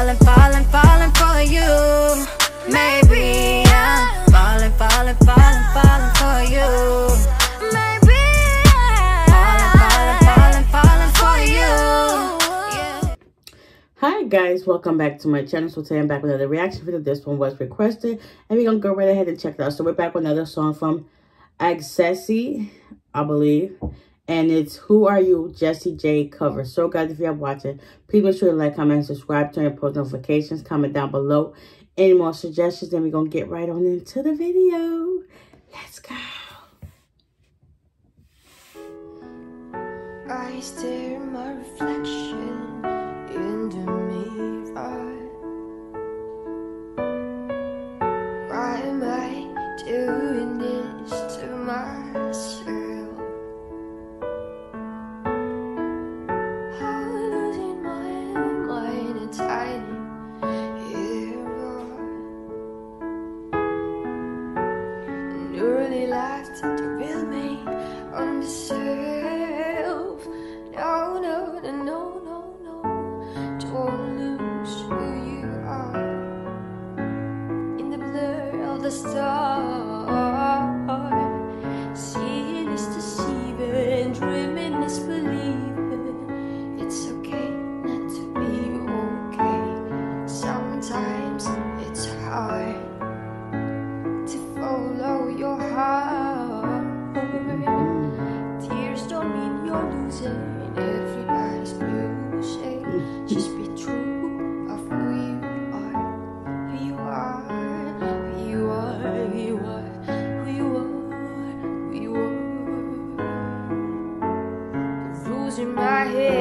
falling, falling, falling for you. Maybe I'm falling, falling, falling, falling for you. Maybe falling, falling, falling, falling for you. Hi guys, welcome back to my channel. So today I'm back with another reaction video. This one was requested and we're gonna go right ahead and check it out. So we're back with another song from Agseisa, I believe. And it's Who Are You, Jessie J cover. So guys, if you're watching, please make sure to like, comment, and subscribe, turn your post notifications, comment down below. Any more suggestions, then we're gonna get right on into the video. Let's go. I stare my reflection early life to me on the self. No, no, no, no, no, no. Don't lose who you are in the blur of the star. Seeing is deceiving, dreaming is believing. It's okay not to be okay. Sometimes it's hard head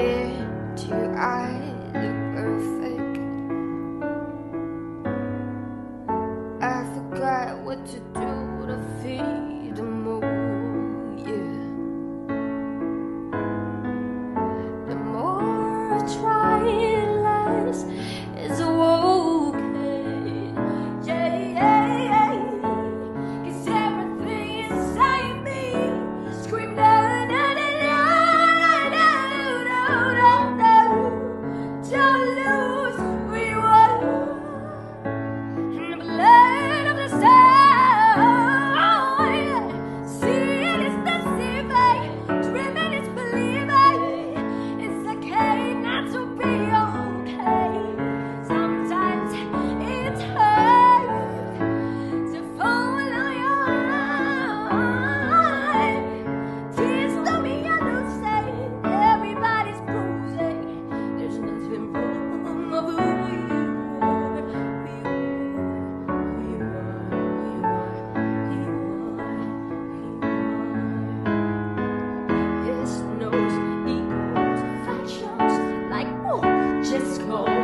just go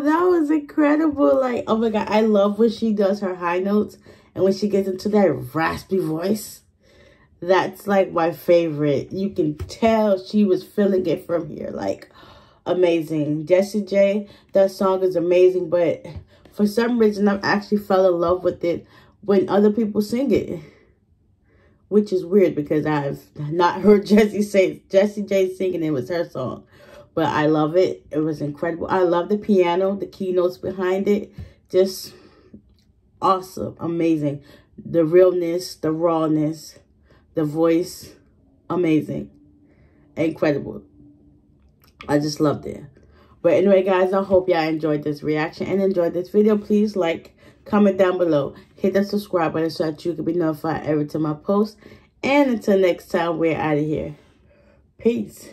That was incredible. Like, oh my God, I love when she does her high notes and when she gets into that raspy voice. That's like my favorite. You can tell she was feeling it from here. Like, amazing. Jessie J, that song is amazing, but for some reason, I've actually fell in love with it when other people sing it. Which is weird because I've not heard Jessie say Jessie J singing it was her song. But I love it. It was incredible. I love the piano, the keynotes behind it. Just awesome, amazing. The realness, the rawness, the voice, amazing. Incredible. I just loved it. But anyway, guys, I hope y'all enjoyed this reaction and enjoyed this video. Please like, comment down below. Hit that subscribe button so that you can be notified every time I post. And until next time, we're out of here. Peace.